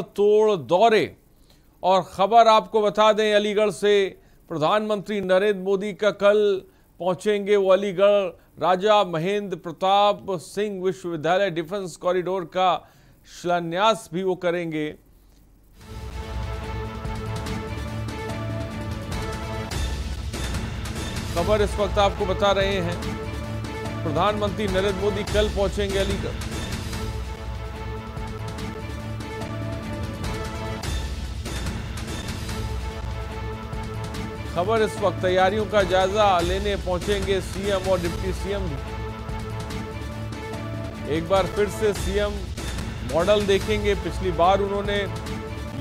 तोड़ दौरे। और खबर आपको बता दें, अलीगढ़ से प्रधानमंत्री नरेंद्र मोदी का कल पहुँचेंगे वो अलीगढ़। राजा महेंद्र प्रताप सिंह विश्वविद्यालय डिफेंस कॉरिडोर का शिलान्यास भी वो करेंगे। खबर इस वक्त आपको बता रहे हैं, प्रधानमंत्री नरेंद्र मोदी कल पहुँचेंगे अलीगढ़। खबर, इस वक्त तैयारियों का जायजा लेने पहुँचेंगे सीएम और डिप्टी सीएम। एक बार फिर से सीएम मॉडल देखेंगे। पिछली बार उन्होंने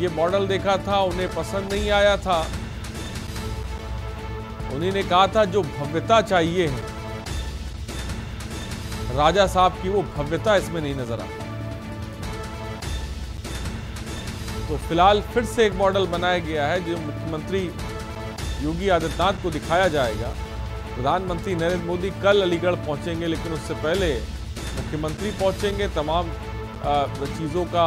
ये मॉडल देखा था, उन्हें पसंद नहीं आया था। उन्हीं ने कहा था, जो भव्यता चाहिए है। राजा साहब की वो भव्यता इसमें नहीं नज़र आती। तो फ़िलहाल फिर से एक मॉडल बनाया गया है, जो मुख्यमंत्री योगी आदित्यनाथ को दिखाया जाएगा। प्रधानमंत्री नरेंद्र मोदी कल अलीगढ़ पहुँचेंगे लेकिन उससे पहले मुख्यमंत्री पहुँचेंगे। तमाम चीज़ों का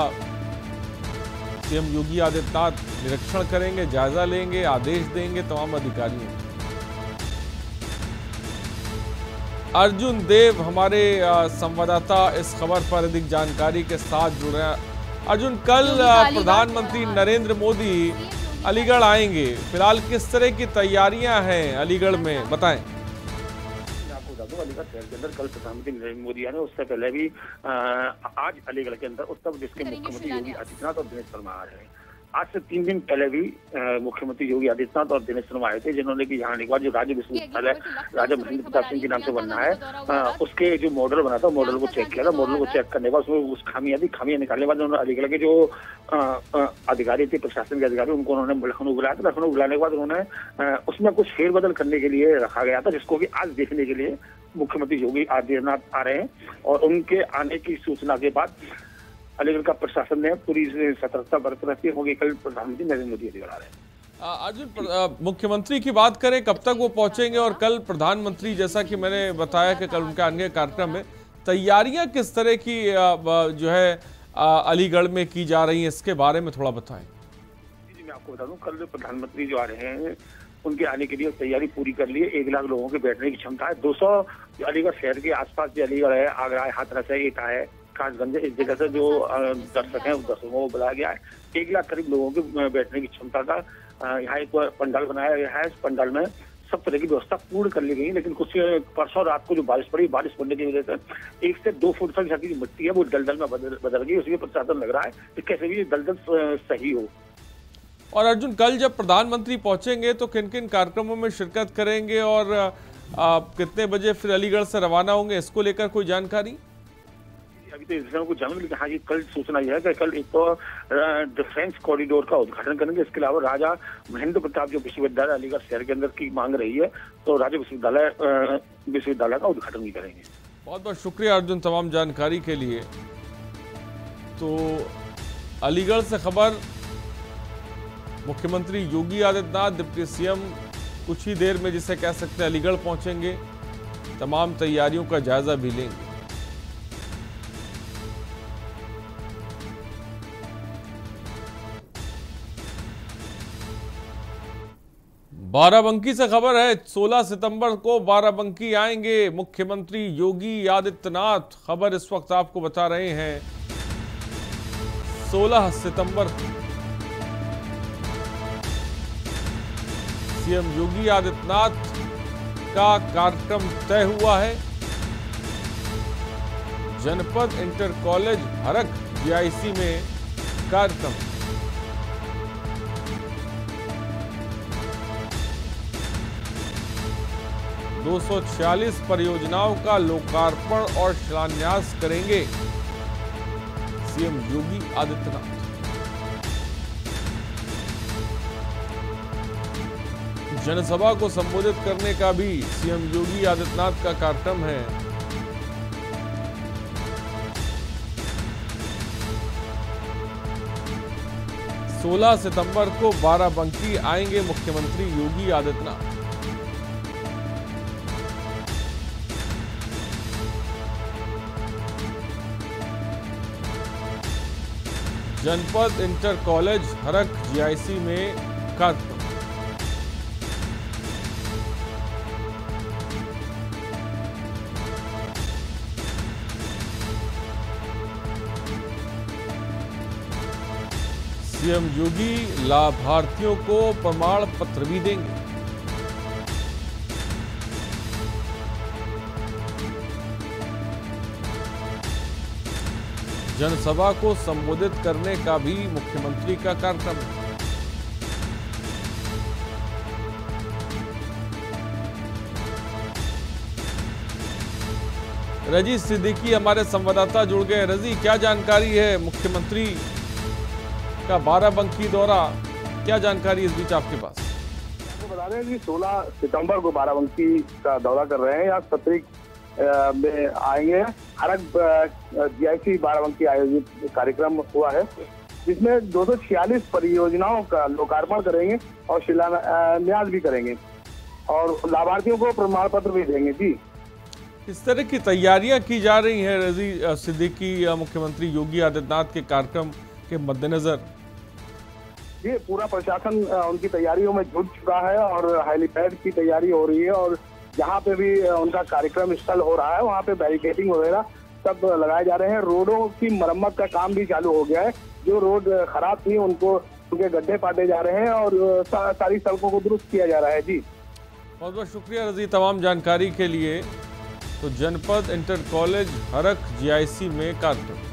सीएम योगी आदित्यनाथ निरीक्षण करेंगे जायजा लेंगे आदेश देंगे तमाम अधिकारियों अर्जुन देव हमारे संवाददाता इस खबर पर अधिक जानकारी के साथ जुड़ रहे हैं। अर्जुन कल प्रधानमंत्री नरेंद्र मोदी अलीगढ़ आएँगे। फ़िलहाल किस तरह की तैयारियाँ हैं अलीगढ़ में? बताएँ। अलीगढ़ शहर के अंदर कल प्रधानमंत्री नरेंद्र मोदी आए उससे पहले भी आज अलीगढ़ के अंदर उत्तर प्रदेश के मुख्यमंत्री योगी आदित्यनाथ और दिनेश शर्मा आ रहे हैं। आज से तीन दिन पहले भी मुख्यमंत्री योगी आदित्यनाथ और दिनेश शर्मा आए थे जिन्होंने की यहाँ एक जो राज्य विश्वविद्यालय राजा महेंद्र प्रताप सिंह के नाम से बनना है आ, उसके जो मॉडल बना था मॉडल को चेक किया था मॉडल को चेक करने के बाद उसमें उस खामियाँ थी खामियाँ निकालने के बाद उन्होंने अलीगढ़ के जो अधिकारी थे प्रशासन के अधिकारी उनको उन्होंने लखनऊ बुलाया था। लखनऊ बुलाने के बाद उन्होंने उसमें कुछ फेरबदल करने के लिए रखा गया था जिसको कि आज देखने के लिए मुख्यमंत्री योगी आदित्यनाथ आ रहे हैं और उनके आने की सूचना के बाद अलीगढ़ का प्रशासन ने पूरी सतर्कता बरत रखी होगी। कल प्रधानमंत्री नरेंद्र मोदी अलीगढ़ आ रहे हैं अर्जुन मुख्यमंत्री की बात करें कब तक वो पहुँचेंगे? और कल प्रधानमंत्री जैसा कि मैंने बताया कि कल उनके अन्य कार्यक्रम में तैयारियाँ किस तरह की जो है अलीगढ़ में की जा रही हैं इसके बारे में थोड़ा बताएँ। जी मैं आपको बता दूँ कल प्रधानमंत्री जो आ रहे हैं उनके आने के लिए तैयारी पूरी कर ली है। एक लाख लोगों के बैठने की क्षमता है। 200 अलीगढ़ शहर के आसपास जो अलीगढ़ है आगरा है हाथरस है एटा है कासगंज इस जगह से जो दर्शक हैं उस दर्शकों को बुलाया गया है। एक लाख करीब लोगों के बैठने की क्षमता का यहाँ एक पंडाल बनाया गया है। इस पंडाल में सब तरह की व्यवस्था पूर्ण कर ली गई लेकिन कुछ परसों रात को जो बारिश पड़ी बारिश पड़ने की वजह से एक से दो फुट तक की मिट्टी है वो दलदल में बदल बदल गई उसके प्रशासन लग रहा है कि कैसे भी दलदल सही हो। और अर्जुन कल जब प्रधानमंत्री पहुँचेंगे तो किन किन कार्यक्रमों में शिरकत करेंगे? और आ, कितने बजे फिर अलीगढ़ से रवाना होंगे? इसको लेकर कोई जानकारी? अभी तो इंसान को जानू, लेकिन हाँ जी कल सूचना यह है कि कल एक तो डिफेंस कॉरिडोर का उद्घाटन करेंगे। इसके अलावा राजा महेंद्र प्रताप जो विश्वविद्यालय अलीगढ़ शहर के अंदर की मांग रही है तो राज्य विश्वविद्यालय विश्वविद्यालय का उद्घाटन भी करेंगे। बहुत बहुत शुक्रिया अर्जुन, तमाम जानकारी के लिए। तो अलीगढ़ से खबर, मुख्यमंत्री योगी आदित्यनाथ, डिप्टी सीएम कुछ ही देर में जिसे कह सकते हैं अलीगढ़ पहुँचेंगे। तमाम तैयारियों का जायजा भी लेंगे। बाराबंकी से खबर है 16 सितंबर को बाराबंकी आएँगे मुख्यमंत्री योगी आदित्यनाथ। खबर इस वक्त आपको बता रहे हैं। 16 सितंबर सीएम योगी आदित्यनाथ का कार्यक्रम तय हुआ है। जनपद इंटर कॉलेज हरक जीआईसी में कार्यक्रम। दो सौ छियालीस परियोजनाओं का लोकार्पण और शिलान्यास करेंगे। सीएम योगी आदित्यनाथ। जनसभा को संबोधित करने का भी सीएम योगी आदित्यनाथ का कार्यक्रम है। सोलह सितंबर को बाराबंकी आएँगे मुख्यमंत्री योगी आदित्यनाथ। जनपद इंटर कॉलेज हरक जीआईसी में कार्यक्रम सीएम योगी लाभार्थियों को प्रमाण पत्र भी देंगे। जनसभा को संबोधित करने का भी मुख्यमंत्री का कार्यक्रम। रज़ी सिद्दीकी हमारे संवाददाता जुड़ गए। रज़ी, क्या जानकारी है मुख्यमंत्री का बाराबंकी दौरा? क्या जानकारी इस बीच आपके पास? बता हैं कि 16 सितंबर को बाराबंकी का दौरा कर रहे हैं। यहाँ सत्रिक में आएँगे। हरक जीआईसी बाराबंकी आयोजित कार्यक्रम हुआ है जिसमें दो सौ छियालीस परियोजनाओं का लोकार्पण करेंगे और शिलान्यास भी करेंगे और लाभार्थियों को प्रमाण पत्र भी देंगे। जी। इस तरह की तैयारियाँ की जा रही हैं रज़ी सिद्दीकी मुख्यमंत्री योगी आदित्यनाथ के कार्यक्रम के मद्देनजर? ये पूरा प्रशासन उनकी तैयारियों में जुट चुका है और हेलीपैड की तैयारी हो रही है और जहाँ पे भी उनका कार्यक्रम स्थल हो रहा है, वहाँ पे बैरिकेडिंग वगैरह सब लगाए जा रहे हैं। रोडों की मरम्मत का काम भी चालू हो गया है। जो रोड खराब थी, उनको, उनके गड्ढे पाटे जा रहे हैं और सारी सड़कों को दुरुस्त किया जा रहा है। जी। बहुत बहुत शुक्रिया रज़ी, तमाम जानकारी के लिए। तो जनपद इंटर कॉलेज हरक जीआईसी में कार्यक्रम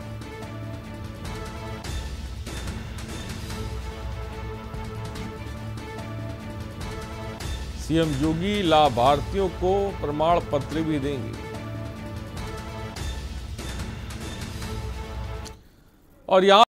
सीएम योगी लाभार्थियों को प्रमाण पत्र भी देंगे। और यहाँ